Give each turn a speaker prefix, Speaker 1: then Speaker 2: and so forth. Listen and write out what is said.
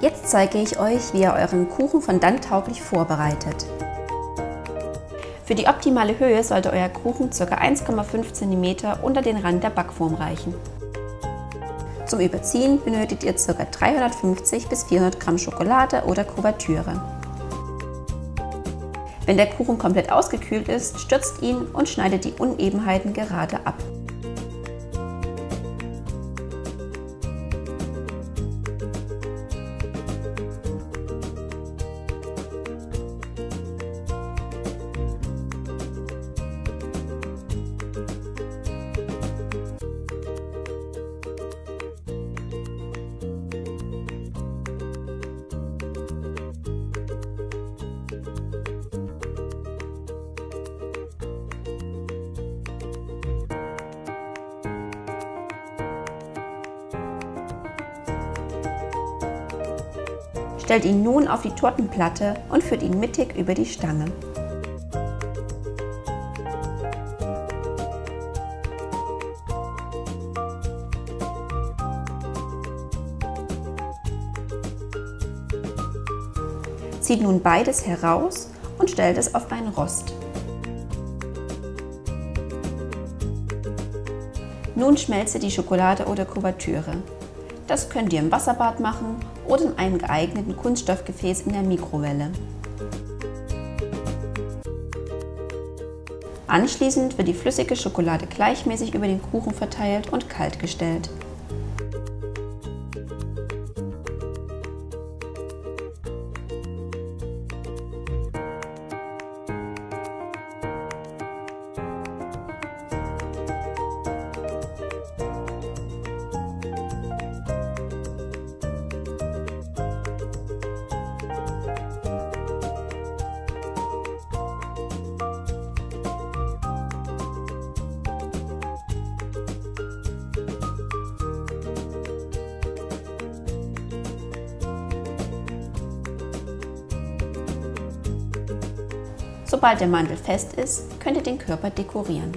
Speaker 1: Jetzt zeige ich euch, wie ihr euren Kuchen fondant-tauglich vorbereitet. Für die optimale Höhe sollte euer Kuchen ca. 1,5 cm unter den Rand der Backform reichen. Zum Überziehen benötigt ihr ca. 350 bis 400 Gramm Schokolade oder Kuvertüre. Wenn der Kuchen komplett ausgekühlt ist, stürzt ihn und schneidet die Unebenheiten gerade ab. Stellt ihn nun auf die Tortenplatte und führt ihn mittig über die Stange. Zieht nun beides heraus und stellt es auf einen Rost. Nun schmelze die Schokolade oder Kuvertüre. Das könnt ihr im Wasserbad machen oder in einem geeigneten Kunststoffgefäß in der Mikrowelle. Anschließend wird die flüssige Schokolade gleichmäßig über den Kuchen verteilt und kalt gestellt. Sobald der Mantel fest ist, könnt ihr den Körper dekorieren.